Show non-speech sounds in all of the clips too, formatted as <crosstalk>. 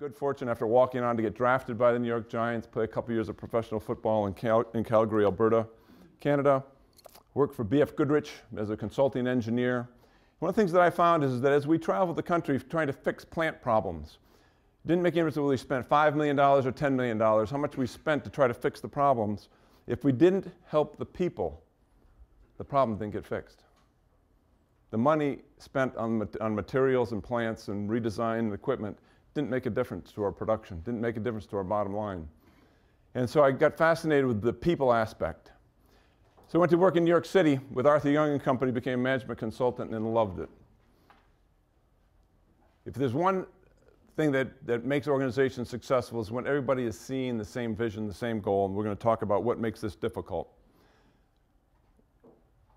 good fortune after walking on to get drafted by the New York Giants, play a couple years of professional football in, Cal- in Calgary, Alberta, Canada. Worked for BF Goodrich as a consulting engineer. One of the things that I found is that as we traveled the country trying to fix plant problems, didn't make any difference whether we spent $5 million or $10 million, how much we spent to try to fix the problems. If we didn't help the people, the problem didn't get fixed. The money spent on, on materials and plants and redesign and equipment didn't make a difference to our production, didn't make a difference to our bottom line. And so I got fascinated with the people aspect. So I went to work in New York City with Arthur Young and Company, became a management consultant and loved it. If there's one thing that, that makes organizations successful is when everybody is seeing the same vision, the same goal, and we're going to talk about what makes this difficult.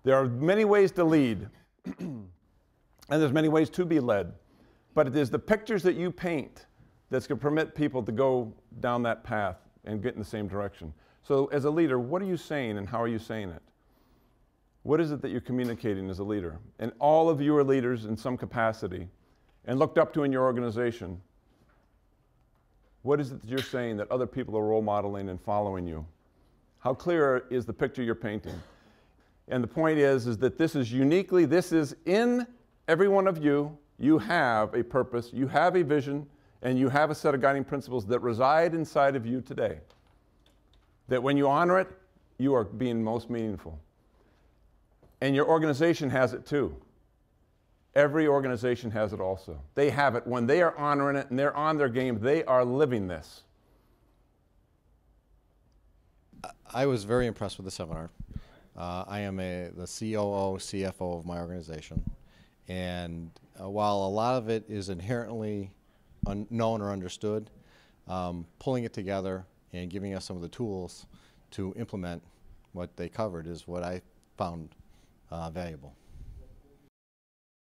There are many ways to lead, <clears throat> and there's many ways to be led. But it is the pictures that you paint that's going to permit people to go down that path and get in the same direction. So, as a leader, what are you saying and how are you saying it? What is it that you're communicating as a leader? And all of you are leaders in some capacity and looked up to in your organization. What is it that you're saying that other people are role modeling and following you? How clear is the picture you're painting? And the point is, is that this is uniquely, this is in every one of you. You have a purpose, you have a vision, and you have a set of guiding principles that reside inside of you today. That when you honor it, you are being most meaningful. And your organization has it too. Every organization has it also. They have it. When they are honoring it and they're on their game, they are living this. I was very impressed with the seminar. Uh, I am a, the COO, CFO of my organization. And uh, while a lot of it is inherently unknown or understood, um, pulling it together and giving us some of the tools to implement what they covered is what I found uh, valuable.